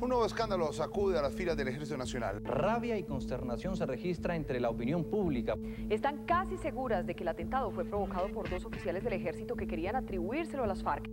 Un nuevo escándalo sacude a las filas del Ejército Nacional. Rabia y consternación se registra entre la opinión pública. Están casi seguras de que el atentado fue provocado por dos oficiales del ejército que querían atribuírselo a las FARC.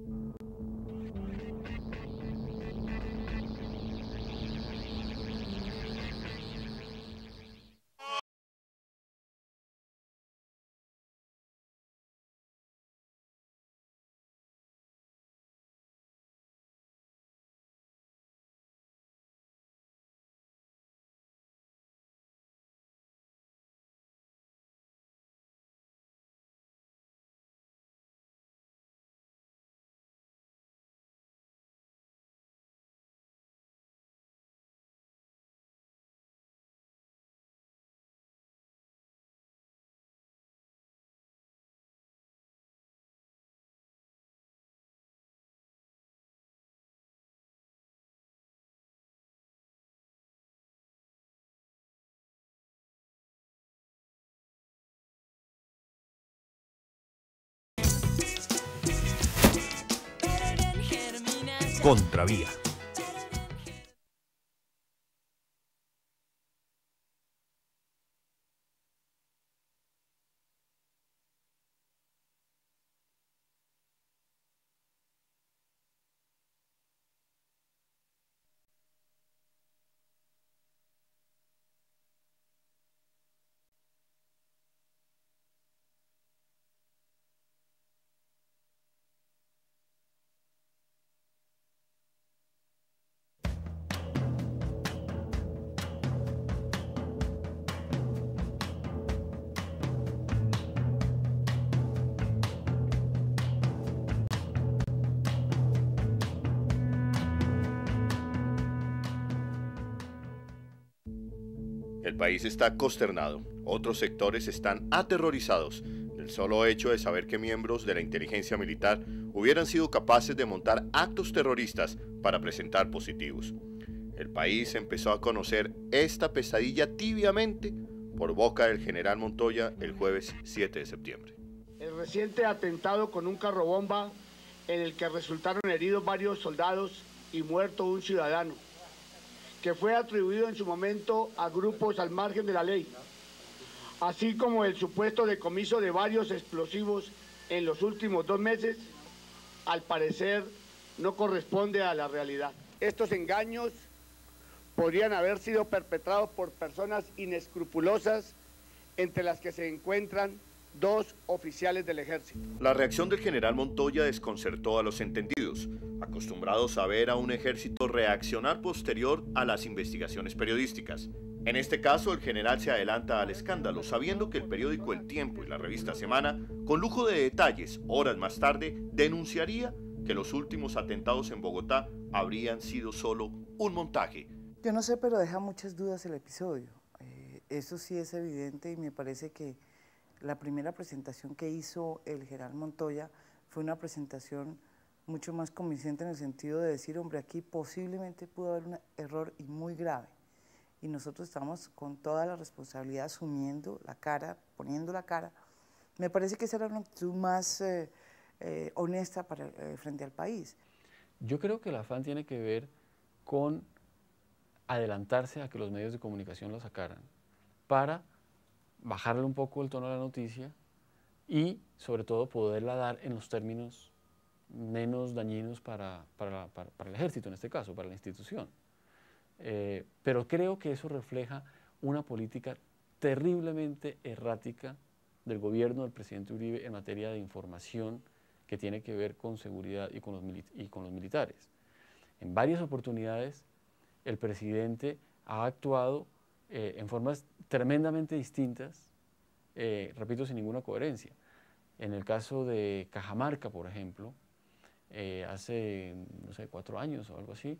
Contravía. El país está consternado, otros sectores están aterrorizados del solo hecho de saber que miembros de la inteligencia militar hubieran sido capaces de montar actos terroristas para presentar positivos. El país empezó a conocer esta pesadilla tibiamente por boca del general Montoya el jueves 7 de septiembre. El reciente atentado con un carro bomba en el que resultaron heridos varios soldados y muerto un ciudadano que fue atribuido en su momento a grupos al margen de la ley, así como el supuesto decomiso de varios explosivos en los últimos dos meses, al parecer no corresponde a la realidad. Estos engaños podrían haber sido perpetrados por personas inescrupulosas, entre las que se encuentran dos oficiales del ejército. La reacción del general Montoya desconcertó a los entendidos, acostumbrados a ver a un ejército reaccionar posterior a las investigaciones periodísticas. En este caso, el general se adelanta al escándalo, sabiendo que el periódico El Tiempo y la revista Semana, con lujo de detalles, horas más tarde, denunciaría que los últimos atentados en Bogotá habrían sido solo un montaje. Yo no sé, pero deja muchas dudas el episodio. Eh, eso sí es evidente y me parece que la primera presentación que hizo el general Montoya fue una presentación mucho más convincente en el sentido de decir, hombre, aquí posiblemente pudo haber un error y muy grave. Y nosotros estamos con toda la responsabilidad asumiendo la cara, poniendo la cara. Me parece que esa era una actitud más eh, eh, honesta eh, frente al país. Yo creo que el afán tiene que ver con adelantarse a que los medios de comunicación lo sacaran para bajarle un poco el tono de la noticia y sobre todo poderla dar en los términos menos dañinos para, para, para, el ejército en este caso, para la institución. Eh, pero creo que eso refleja una política terriblemente errática del gobierno del presidente Uribe en materia de información que tiene que ver con seguridad y con los, y con los militares. En varias oportunidades el presidente ha actuado eh, en formas tremendamente distintas, eh, repito, sin ninguna coherencia. En el caso de Cajamarca, por ejemplo, eh, hace, no sé, cuatro años o algo así,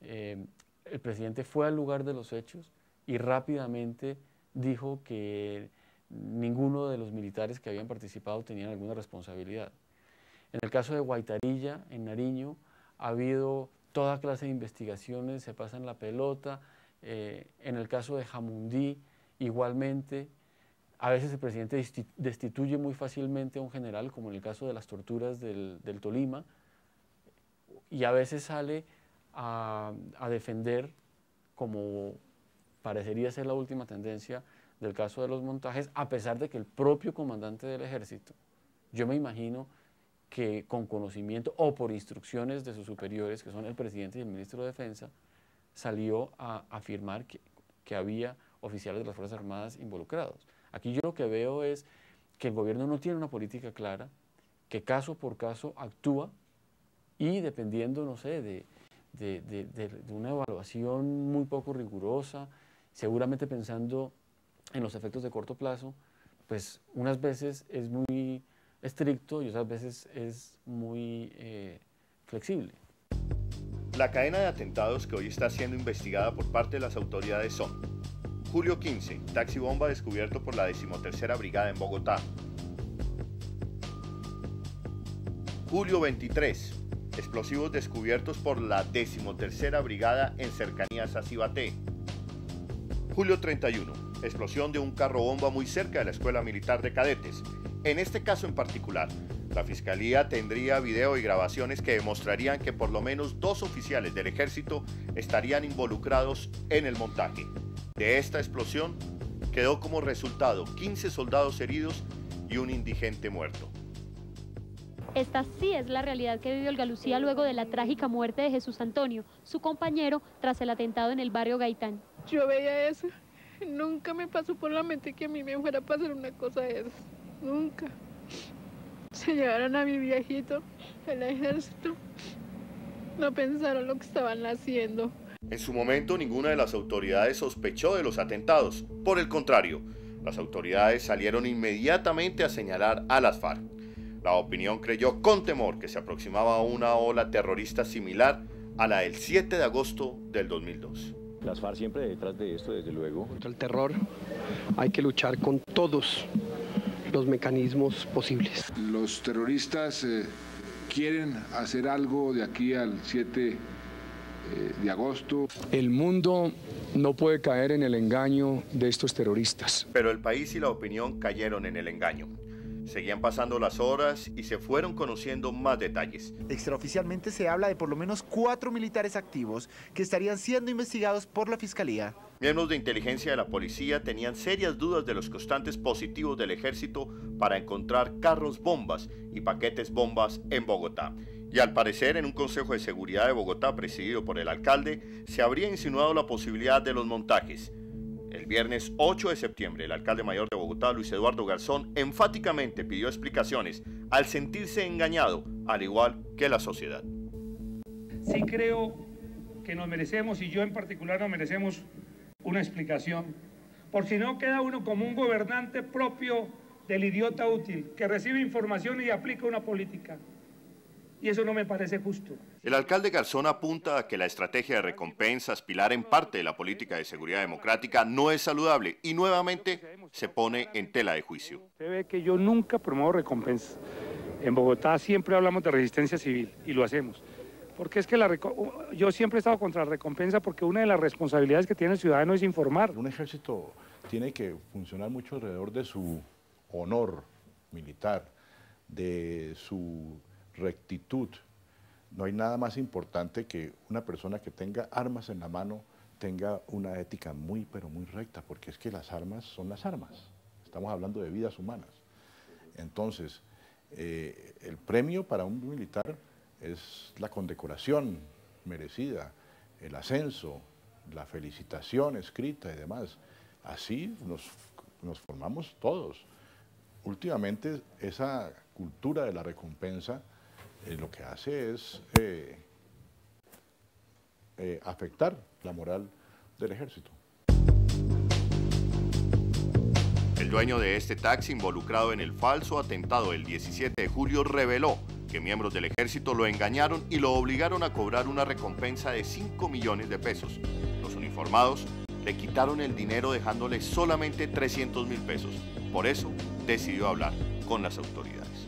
el presidente fue al lugar de los hechos y rápidamente dijo que ninguno de los militares que habían participado tenían alguna responsabilidad. En el caso de Guaitarilla, en Nariño, ha habido toda clase de investigaciones, se pasan la pelota, eh, en el caso de Jamundí, igualmente, a veces el presidente destituye muy fácilmente a un general, como en el caso de las torturas del, Tolima, y a veces sale a, a defender, como parecería ser la última tendencia del caso de los montajes, a pesar de que el propio comandante del ejército, yo me imagino que con conocimiento o por instrucciones de sus superiores, que son el presidente y el ministro de Defensa, salió a afirmar que, que había oficiales de las Fuerzas Armadas involucrados. Aquí yo lo que veo es que el gobierno no tiene una política clara, que caso por caso actúa y dependiendo, no sé, de, de, de, una evaluación muy poco rigurosa, seguramente pensando en los efectos de corto plazo, pues unas veces es muy estricto y otras veces es muy eh, flexible. La cadena de atentados que hoy está siendo investigada por parte de las autoridades son Julio 15, taxi bomba descubierto por la decimotercera brigada en Bogotá. Julio 23, explosivos descubiertos por la decimotercera brigada en cercanías a Cibaté. Julio 31, explosión de un carro bomba muy cerca de la Escuela Militar de Cadetes. En este caso en particular, la Fiscalía tendría video y grabaciones que demostrarían que por lo menos dos oficiales del ejército estarían involucrados en el montaje. De esta explosión quedó como resultado 15 soldados heridos y un indigente muerto. Esta sí es la realidad que vivió Olga Lucía luego de la trágica muerte de Jesús Antonio, su compañero, tras el atentado en el barrio Gaitán. Yo veía eso. Nunca me pasó por la mente que a mí me fuera a pasar una cosa de esas. Nunca. Se llevaron a mi viejito, el ejército. No pensaron lo que estaban haciendo. En su momento ninguna de las autoridades sospechó de los atentados. Por el contrario, las autoridades salieron inmediatamente a señalar a las FARC. La opinión creyó con temor que se aproximaba una ola terrorista similar a la del 7 de agosto del 2002. Las FARC siempre detrás de esto, desde luego. Contra el terror hay que luchar con todos los mecanismos posibles. Los terroristas eh, quieren hacer algo de aquí al 7 eh, de agosto. El mundo no puede caer en el engaño de estos terroristas. Pero el país y la opinión cayeron en el engaño. Seguían pasando las horas y se fueron conociendo más detalles. Extraoficialmente se habla de por lo menos cuatro militares activos que estarían siendo investigados por la Fiscalía. Miembros de inteligencia de la policía tenían serias dudas de los constantes positivos del ejército para encontrar carros bombas y paquetes bombas en Bogotá. Y al parecer en un Consejo de Seguridad de Bogotá presidido por el alcalde se habría insinuado la posibilidad de los montajes. El viernes 8 de septiembre, el alcalde mayor de Bogotá, Luis Eduardo Garzón, enfáticamente pidió explicaciones al sentirse engañado, al igual que la sociedad. Sí creo que nos merecemos, y yo en particular nos merecemos una explicación, por si no queda uno como un gobernante propio del idiota útil, que recibe información y aplica una política. Y eso no me parece justo. El alcalde Garzón apunta a que la estrategia de recompensas, pilar en parte de la política de seguridad democrática, no es saludable y nuevamente se pone en tela de juicio. Se ve que yo nunca promuevo recompensas. En Bogotá siempre hablamos de resistencia civil y lo hacemos. Porque es que la yo siempre he estado contra la recompensa porque una de las responsabilidades que tiene el ciudadano es informar. Un ejército tiene que funcionar mucho alrededor de su honor militar, de su rectitud. No hay nada más importante que una persona que tenga armas en la mano tenga una ética muy, pero muy recta, porque es que las armas son las armas. Estamos hablando de vidas humanas. Entonces, eh, el premio para un militar es la condecoración merecida, el ascenso, la felicitación escrita y demás. Así nos, nos formamos todos. Últimamente esa cultura de la recompensa eh, lo que hace es eh, eh, afectar la moral del ejército. El dueño de este taxi involucrado en el falso atentado del 17 de julio reveló que miembros del ejército lo engañaron y lo obligaron a cobrar una recompensa de 5 millones de pesos. Los uniformados le quitaron el dinero dejándole solamente 300 mil pesos. Por eso decidió hablar con las autoridades.